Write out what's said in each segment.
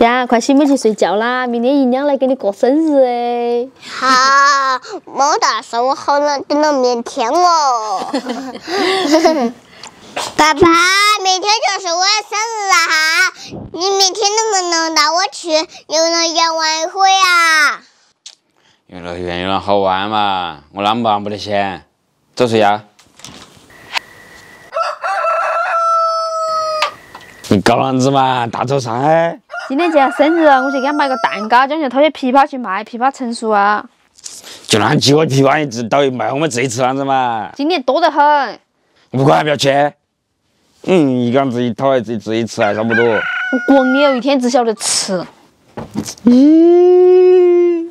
呀，快醒不去睡觉啦！明天姨娘来给你过生日哎。好，没大事，我好难，等到明天哦。爸爸，明天就是我的生日了哈，你明天能不能带我去游乐园玩一会啊？游乐园有哪好玩嘛？我啷么没得钱？走出呀！搞啷子嘛？大早上哎！今天既然生日，我去给他买个蛋糕，叫人家偷些枇杷去卖，枇杷成熟啊。就那几个枇杷，你自倒卖我们自己吃啷子嘛？今年多得很。五块还，不要钱。嗯，一个人自己讨还自己自己吃还差不多。我管你有一天只晓得吃。嗯。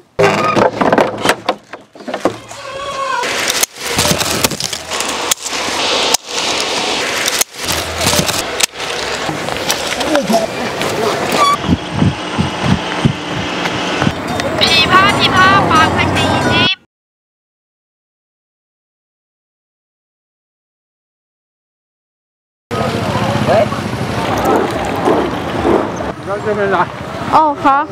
枇杷，枇杷，八块钱一斤。喂。你到这边来。哦，好。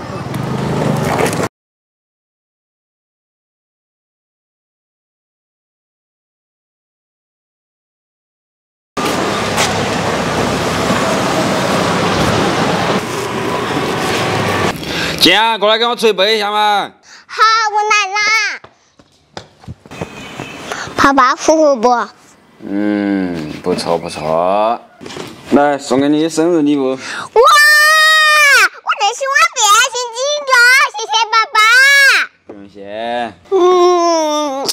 静啊，过来给我捶背一下嘛。好，我来啦。爸爸舒服不？嗯，不错不错。来，送给你生日礼物。哇！我最喜欢变形金刚，谢谢爸爸。不用谢。嗯。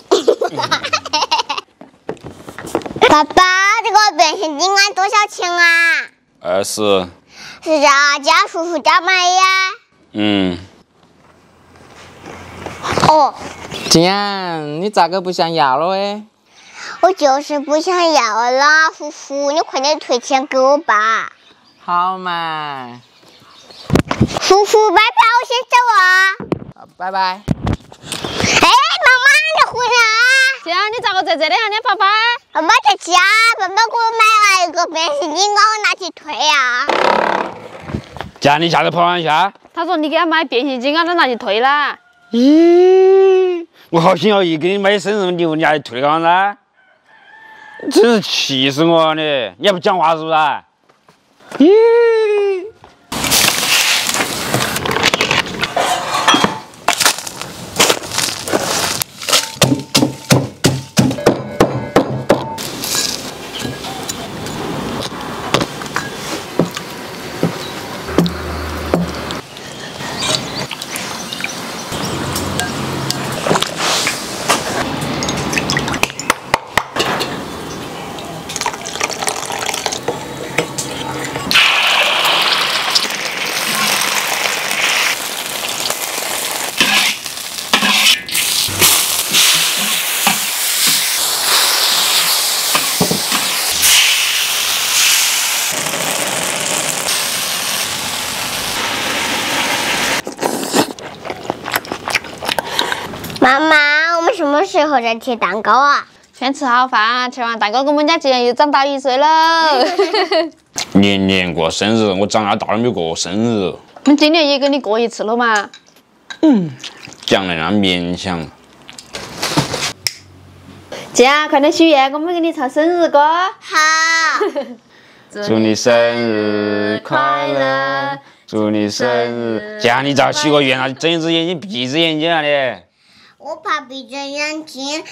爸爸，这个变形金刚多少钱啊？二十。是啊家叔叔家买呀？嗯。哦。静安，你咋个不想要了哎？我就是不想要了，叔叔，你快点退钱给我吧。好嘛。叔叔，拜拜，我先走啊。好，拜拜。哎，妈妈，你回来啊！静安，你咋个在这里啊？你爸爸？爸爸在家，爸爸给我买了一个变形金刚，我拿去退呀。叫你下次跑哪去啊？他说你给他买变形金刚，他拿去退啦。咦，我好心好意给你买生日礼物，你还退干啥子？真是气死我了你！你还不讲话是不是？咦。妈妈，我们什么时候再切蛋糕啊？先吃好饭，吃完蛋糕，我们家竟然又长大一岁了。年年过生日，我长那大都没有过生日。我们今年也给你过一次了嘛。嗯，讲来那勉强。姐啊，快点许愿，我们给你唱生日歌。好。祝你生日快乐，祝你生日。静，你咋许个愿啊？睁一只眼睛闭一只眼睛啊你？我怕闭着眼睛，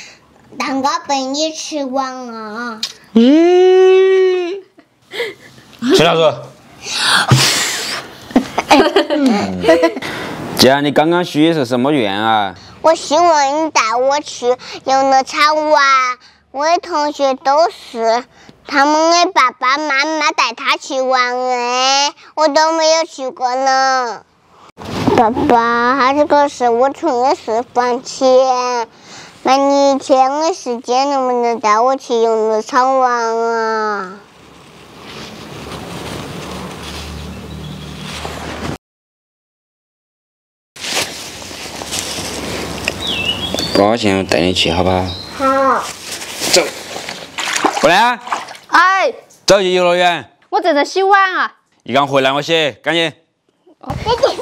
蛋糕被你吃完了。咦？去哪子？姐，你刚刚许的是什么愿啊？我希望你带我去游乐场玩。我的同学都是他们的爸爸妈妈带他去玩的，我都没有去过呢。爸爸，他这个是我存的私房钱，那你一天的时间能不能带我去游乐场玩啊？高兴，我带你去，好不好？好。走。过来啊！哎。走去游乐园。我正在洗碗啊。你刚回来，我洗，赶紧。这